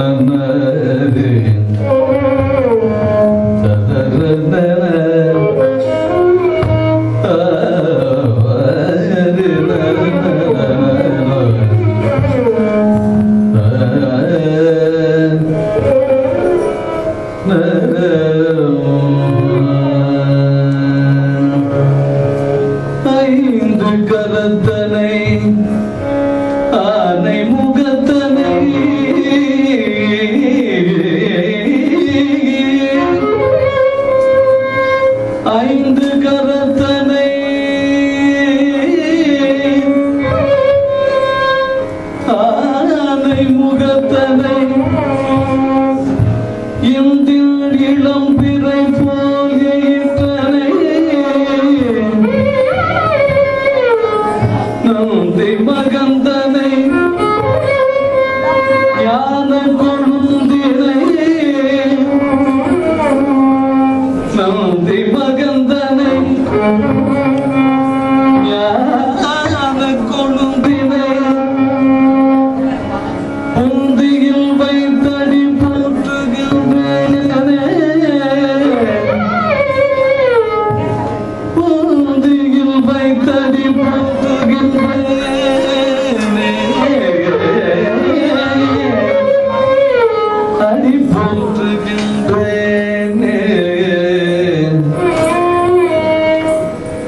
да, да.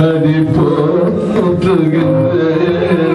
Hadi patlı günler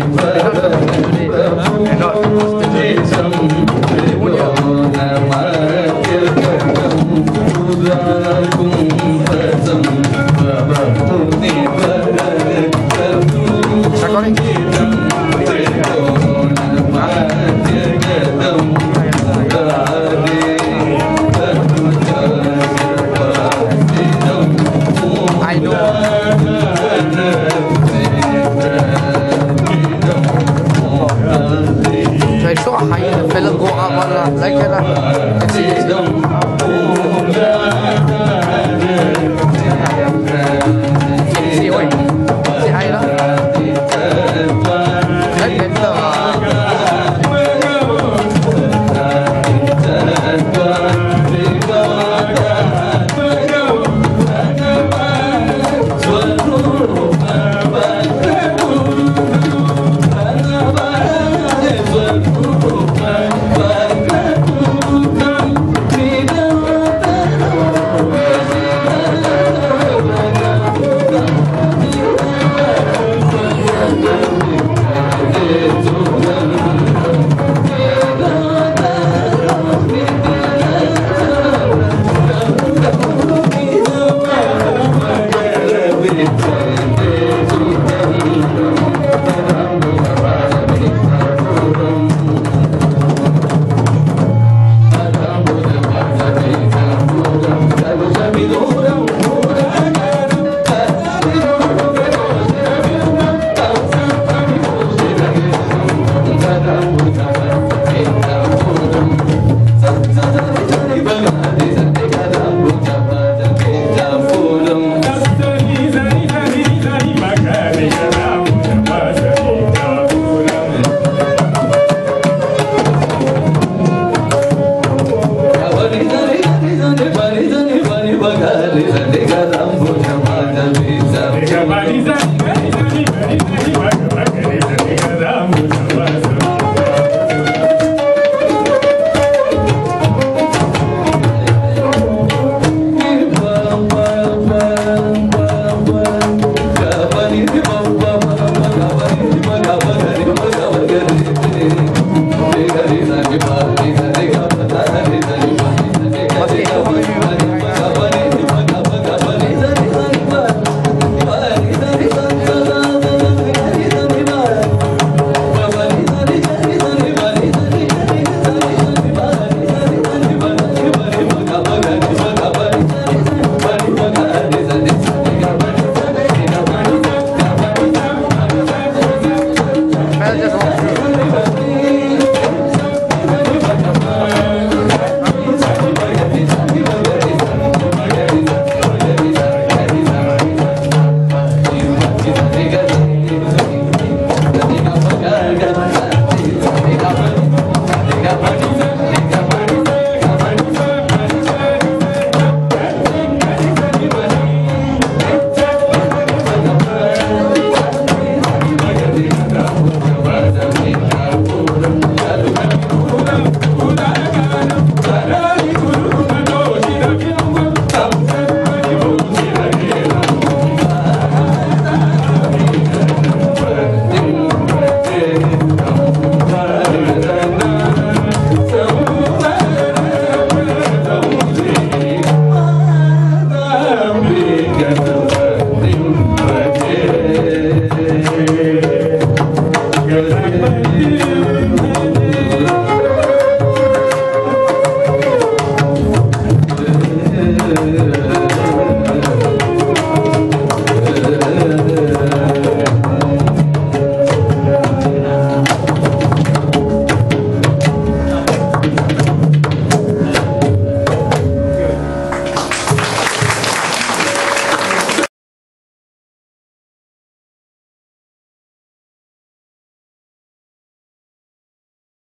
Amen.